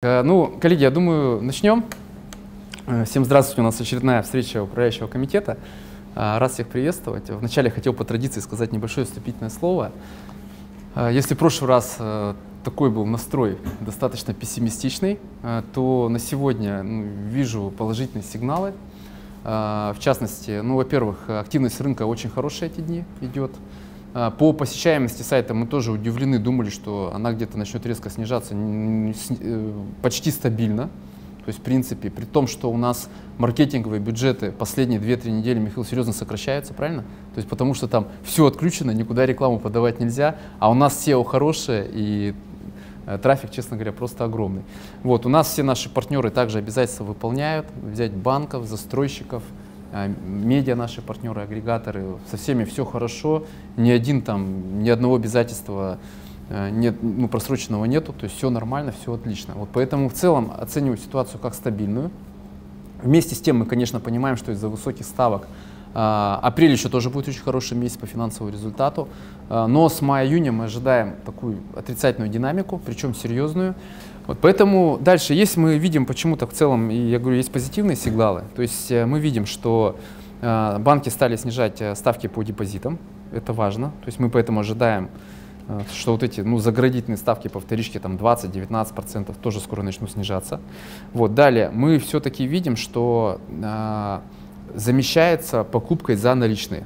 Э, ну, коллеги, я думаю, начнем. Э, всем здравствуйте, у нас очередная встреча управляющего комитета. Э, рад всех приветствовать. Вначале хотел по традиции сказать небольшое вступительное слово. Если в прошлый раз такой был настрой достаточно пессимистичный, то на сегодня ну, вижу положительные сигналы. В частности, ну, во-первых, активность рынка очень хорошая эти дни идет. А, по посещаемости сайта мы тоже удивлены, думали, что она где-то начнет резко снижаться, э, почти стабильно. То есть, в принципе, при том, что у нас маркетинговые бюджеты последние 2-3 недели, Михаил, серьезно сокращаются, правильно? То есть, потому что там все отключено, никуда рекламу подавать нельзя, а у нас SEO хорошее и э, трафик, честно говоря, просто огромный. Вот, у нас все наши партнеры также обязательства выполняют, взять банков, застройщиков, медиа наши партнеры, агрегаторы, со всеми все хорошо, ни один там, ни одного обязательства э, нет, ну, просроченного нету, то есть все нормально, все отлично. Вот поэтому в целом оцениваю ситуацию как стабильную. Вместе с тем мы, конечно, понимаем, что из-за высоких ставок а, апрель еще тоже будет очень хороший месяц по финансовому результату, а, но с мая-июня мы ожидаем такую отрицательную динамику, причем серьезную. Вот поэтому дальше, если мы видим почему-то в целом, и я говорю, есть позитивные сигналы, то есть э, мы видим, что э, банки стали снижать э, ставки по депозитам, это важно, то есть мы поэтому ожидаем, что вот эти ну, заградительные ставки по вторичке там 20-19% тоже скоро начнут снижаться. Вот, далее, мы все-таки видим, что э, замещается покупкой за наличные.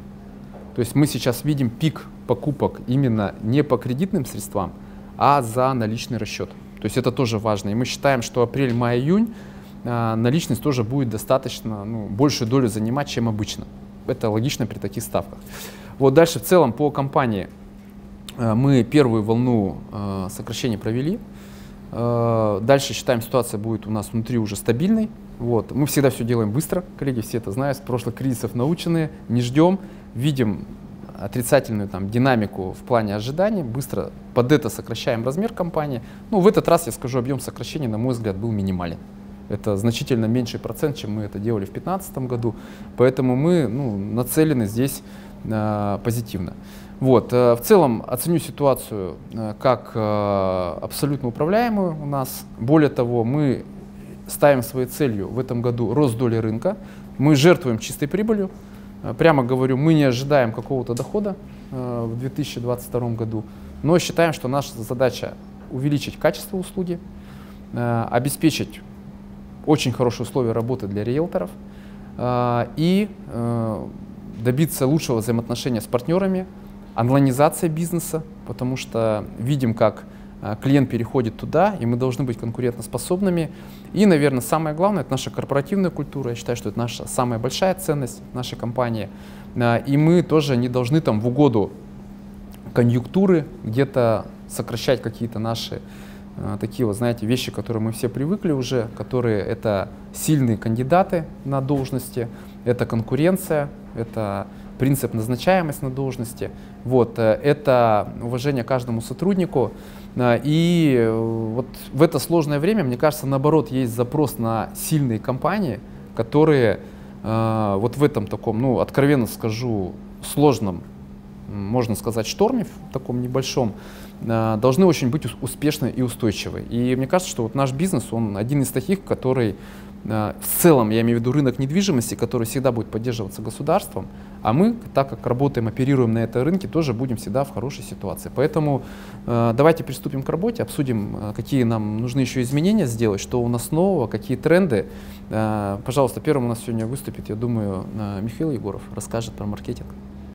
То есть мы сейчас видим пик покупок именно не по кредитным средствам, а за наличный расчет. То есть это тоже важно. И мы считаем, что апрель, май, июнь а, наличность тоже будет достаточно, ну, большую долю занимать, чем обычно. Это логично при таких ставках. Вот дальше в целом по компании а, мы первую волну а, сокращений провели. Дальше считаем, ситуация будет у нас внутри уже стабильной. Вот. Мы всегда все делаем быстро, коллеги все это знают, с прошлых кризисов научены, не ждем, видим отрицательную там, динамику в плане ожиданий, быстро под это сокращаем размер компании. Ну, в этот раз, я скажу, объем сокращения, на мой взгляд, был минимален. Это значительно меньший процент, чем мы это делали в 2015 году. Поэтому мы ну, нацелены здесь э, позитивно. Вот, э, в целом оценю ситуацию э, как э, абсолютно управляемую у нас. Более того, мы ставим своей целью в этом году рост доли рынка. Мы жертвуем чистой прибылью. Э, прямо говорю, мы не ожидаем какого-то дохода э, в 2022 году, но считаем, что наша задача увеличить качество услуги, э, обеспечить очень хорошие условия работы для риэлторов и добиться лучшего взаимоотношения с партнерами, онлайнизация бизнеса, потому что видим, как клиент переходит туда, и мы должны быть конкурентоспособными. И, наверное, самое главное, это наша корпоративная культура. Я считаю, что это наша самая большая ценность нашей компании. А, и мы тоже не должны там в угоду конъюнктуры где-то сокращать какие-то наши а, такие вот, знаете, вещи, которые мы все привыкли уже, которые это сильные кандидаты на должности, это конкуренция, это принцип назначаемость на должности, вот, э, это уважение каждому сотруднику. Э, и э, вот в это сложное время, мне кажется, наоборот, есть запрос на сильные компании, которые вот в этом таком, ну, откровенно скажу, сложном, можно сказать, шторме, в таком небольшом, должны очень быть успешны и устойчивы. И мне кажется, что вот наш бизнес, он один из таких, который в целом, я имею в виду рынок недвижимости, который всегда будет поддерживаться государством, а мы, так как работаем, оперируем на этом рынке, тоже будем всегда в хорошей ситуации. Поэтому э, давайте приступим к работе, обсудим, э, какие нам нужны еще изменения сделать, что у нас нового, какие тренды. Э, пожалуйста, первым у нас сегодня выступит, я думаю, э, Михаил Егоров, расскажет про маркетинг.